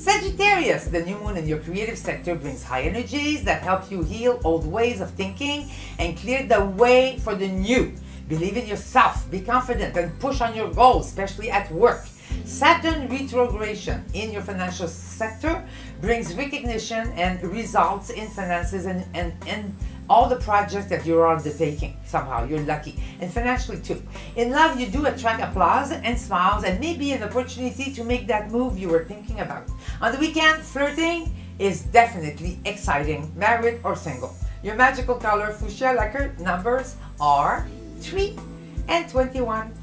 Sagittarius, the new moon in your creative sector brings high energies that help you heal old ways of thinking and clear the way for the new. Believe in yourself, be confident, and push on your goals, especially at work. Saturn retrogression in your financial sector brings recognition and results in finances and, and, and all the projects that you're undertaking. Somehow you're lucky. And financially too. In love, you do attract applause and smiles and maybe an opportunity to make that move you were thinking about. On the weekend, flirting is definitely exciting, married or single. Your magical color fuchsia lacquer numbers are 3 and 21.